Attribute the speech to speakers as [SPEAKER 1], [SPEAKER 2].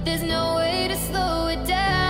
[SPEAKER 1] but there's no way to slow it down.